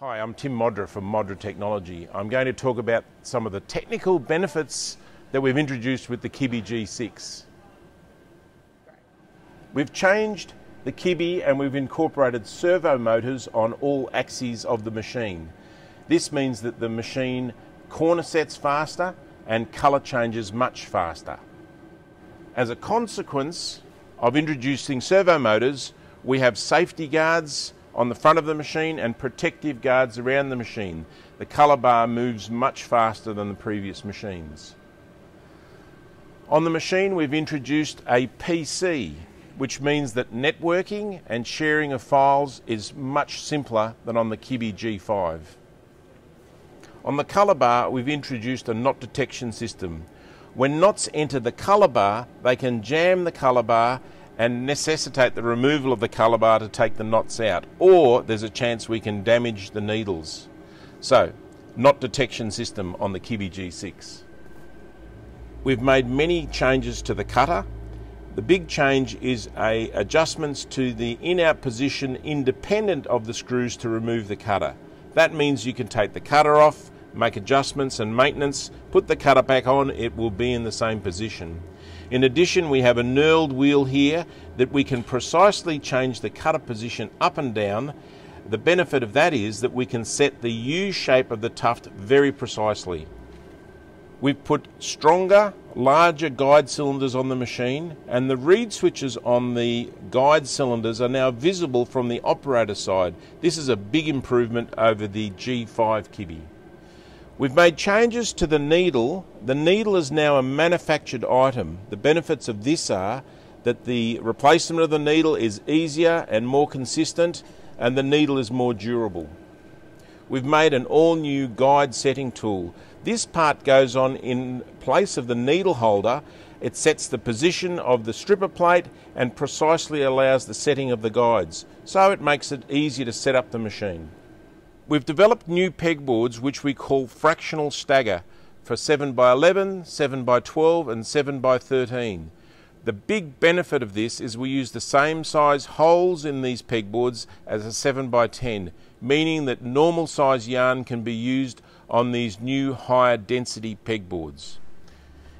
Hi, I'm Tim Modra from Modra Technology. I'm going to talk about some of the technical benefits that we've introduced with the Kibby G6. We've changed the Kibby and we've incorporated servo motors on all axes of the machine. This means that the machine corner sets faster and colour changes much faster. As a consequence of introducing servo motors, we have safety guards on the front of the machine and protective guards around the machine. The colour bar moves much faster than the previous machines. On the machine we've introduced a PC which means that networking and sharing of files is much simpler than on the Kibby G5. On the colour bar we've introduced a knot detection system. When knots enter the colour bar they can jam the colour bar and necessitate the removal of the colour bar to take the knots out, or there's a chance we can damage the needles. So, knot detection system on the Kibby G6. We've made many changes to the cutter. The big change is a adjustments to the in-out position independent of the screws to remove the cutter. That means you can take the cutter off, make adjustments and maintenance, put the cutter back on, it will be in the same position. In addition, we have a knurled wheel here that we can precisely change the cutter position up and down. The benefit of that is that we can set the U shape of the tuft very precisely. We've put stronger, larger guide cylinders on the machine, and the reed switches on the guide cylinders are now visible from the operator side. This is a big improvement over the G5 Kibby. We've made changes to the needle. The needle is now a manufactured item. The benefits of this are that the replacement of the needle is easier and more consistent and the needle is more durable. We've made an all new guide setting tool. This part goes on in place of the needle holder. It sets the position of the stripper plate and precisely allows the setting of the guides. So it makes it easier to set up the machine. We've developed new pegboards which we call fractional stagger for 7x11, 7x12 and 7x13. The big benefit of this is we use the same size holes in these pegboards as a 7x10, meaning that normal size yarn can be used on these new higher density pegboards.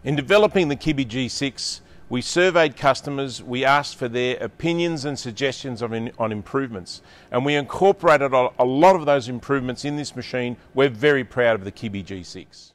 In developing the Kibby G6, we surveyed customers, we asked for their opinions and suggestions in, on improvements, and we incorporated a lot of those improvements in this machine. We're very proud of the Kibby G6.